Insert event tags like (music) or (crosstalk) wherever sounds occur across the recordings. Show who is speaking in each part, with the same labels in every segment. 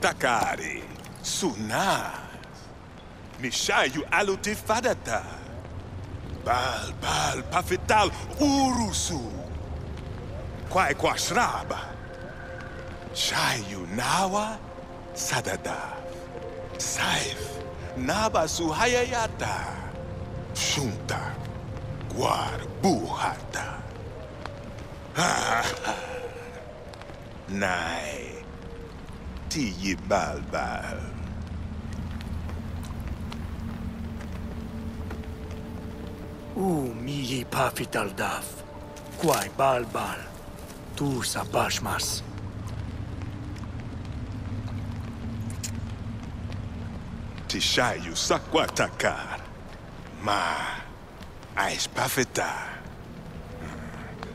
Speaker 1: Takari, Suna, Nishayu Aluti Fadata, Bal Bal Pafital Urusu, Kwai Kwashraba, Shayu Nawa Sadada, Saif Naba Suhayayata, Shunta, Guar Buhata. (laughs) Nai. Tiyi Balbal.
Speaker 2: U mihi pafital daf. Quai balbal. Tu sabashmas.
Speaker 1: Tishayu Sakwatakar. Ma. Pafeta.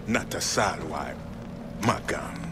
Speaker 1: Natasalwai. Magam.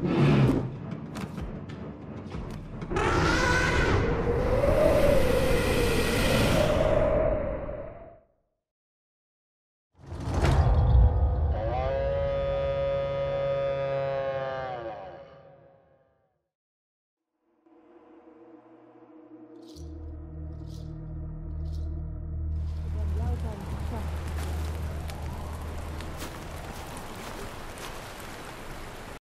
Speaker 3: you